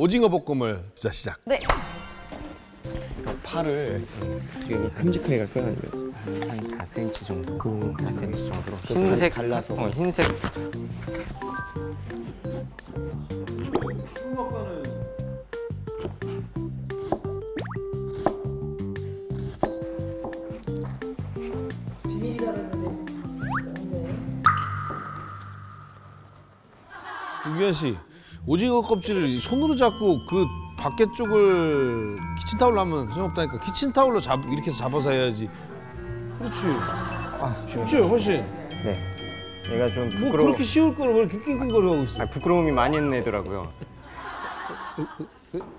오징어 볶음을 자 시작. 네. 파를 되게 큼직하게 갈 거야 아니면 한 4cm 정도. 그 4cm 정도로. 그 흰색 갈- 갈라서. 어, 흰색. 유기현 씨, 오징어 껍질을 손으로 잡고 그 밖에 쪽을 키친타올로 하면 소용없다니까 키친타올로 잡 이렇게 해서 잡아서 해야지. 그렇지. 쉽지 훨씬. 네. 얘가 좀뭐 부끄러워. 그렇게 쉬울 거를 왜 이렇게 낑낑거려 하고 있어? 아, 부끄러움이 많이 있는 애더라고요.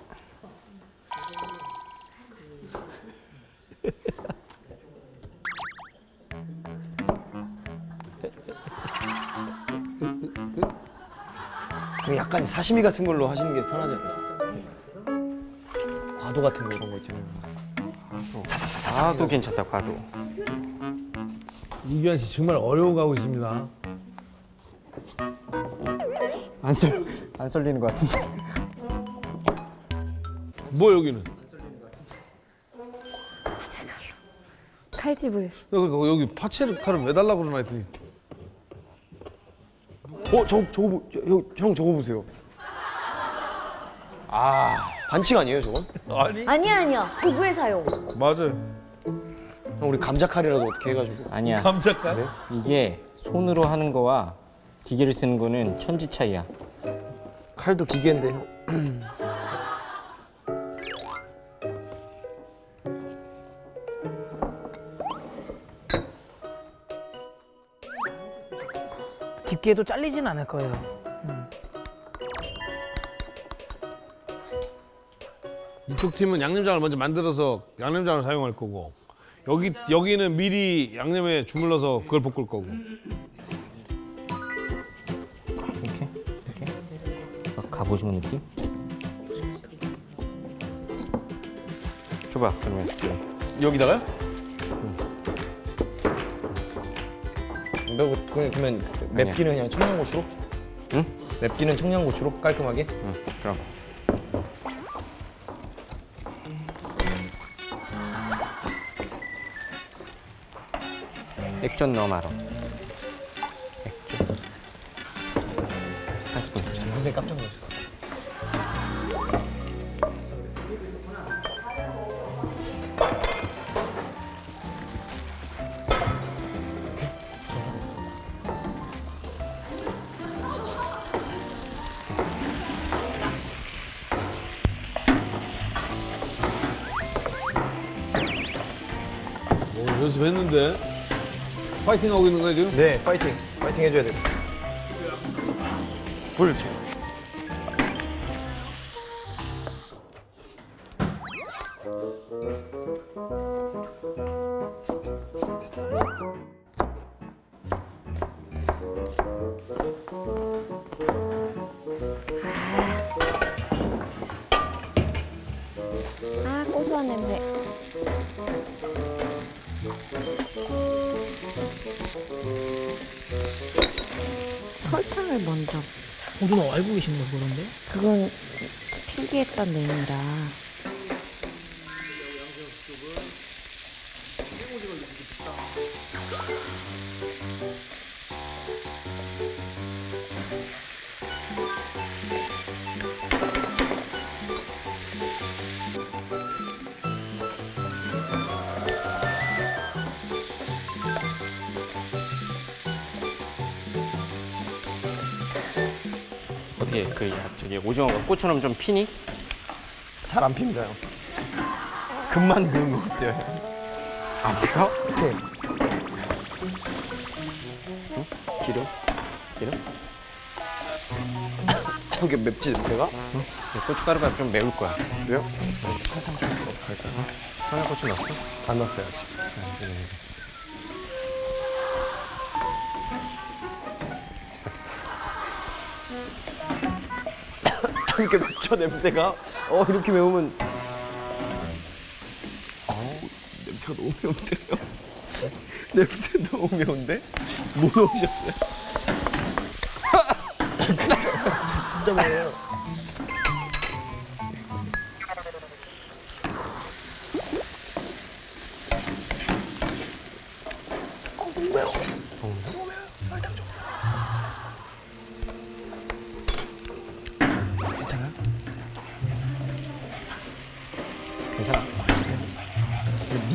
약간 사시미 같은 걸로 하시는 게 편하지 않나요? 과도 같은 거 이런 거 있잖아요. 과도 괜찮다, 과도. 이규환 씨 정말 어려운 거 하고 있습니다. 안 썰, 안 썰리는 것 같은데. 뭐 여기는? 칼집을. 그러니까 여기 파채를 칼을 왜 달라고 그러나 했더니 어, 저 저거 보- 저- 형, 형 저거 보세요. 아 반칙 아니에요 저건? 아니 아니야 아니야. 도구의 사용. 맞아요. 형 우리 감자 칼이라도 어떻게 해가지고 아니야. 감자칼? 이게 손으로 하는 거와 기계를 쓰는 거는 천지 차이야. 칼도 기계인데 형. 깊게 해도 잘리진 않을 거예요. 이쪽 팀은 양념장을 먼저 만들어서 양념장을 사용할 거고 여기 여기는 미리 양념에 주물러서 그걸 볶을 거고. 이렇게? 이렇게? 막 갑오징어 느낌? 줘봐, 그러면. 여기다가요? 너 그- 그러면 맵기는 그냥 청양고추로? 응? 맵기는 청양고추로 깔끔하게? 응, 그럼. 액젓 넣어 말어. 액젓. 한 스푼. 선생님 깜짝 놀랐어. 오, 연습했는데 파이팅 하고 있는 거야 지금? 네, 파이팅. 파이팅 해줘야 돼. 불. 아 고소한 냄새. 설탕을 먼저. 어, 누나 알고 계신 거 그런데? 그건 필기했던 내용이라. 어떻게 그 야, 저기 오징어가 꽃처럼 좀 피니? 잘 안 핍니다, 형. 금만 그런 것 같아요. 안 펴? 네. 기름? 기름? 저게 맵지 냄새가? 고춧가루가 좀 매울 거야. 왜요? 청양고추 넣었어? 안 넣었어요 아직. 이렇게 맵죠 냄새가? 어 이렇게 매우면 어우 냄새가 너무 매운데요? 냄새 너무 매운데? 뭐 넣으셨어요? 진짜, 진짜 매워요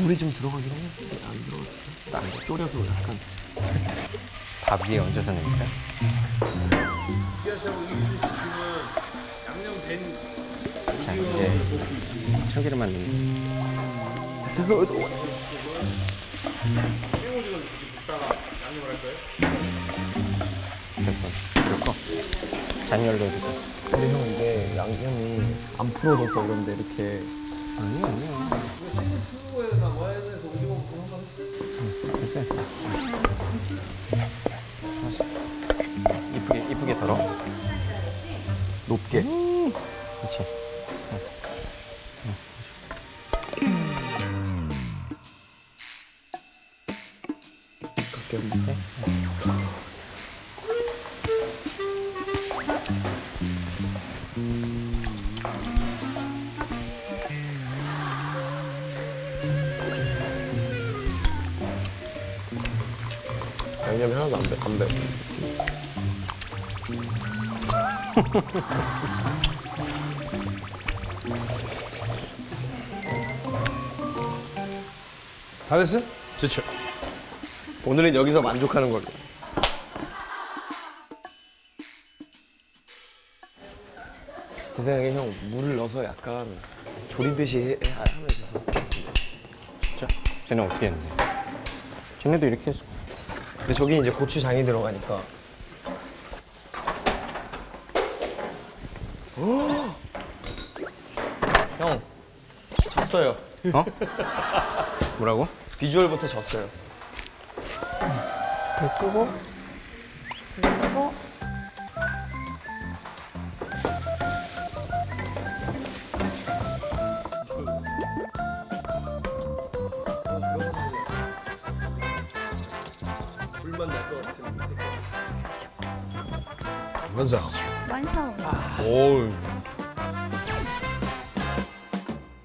물이 좀 들어가긴 했는데 안 들어갔어. 나안 졸여서 약간. 밥 위에 얹어서 넣을까? 자, 이제 참기름만 넣는 됐어. 그리고 잔열로 해주고. 근데 형 이게 양념이 안 풀어져서 이런데 이렇게 아니야, 아니야. 이쁘게, 이쁘게 덜어. 높게. 그렇지. 가볍게 한 양념이 하나도 안 배, 안 배. 다 됐어? 좋죠. 오늘은 여기서 만족하는 걸로. 제 생각에 형 물을 넣어서 약간 조리듯이 해- 해- 하면 좋을 것 같은데. 자, 쟤는 어떻게 했는데? 쟤네도 이렇게 했어. 근데 저기 이제 고추장이 들어가니까. 형 졌어요. 어? 뭐라고? 비주얼부터 졌어요. 불 끄고 불 끄고 불만 날것 같은 완성. 완성. 오,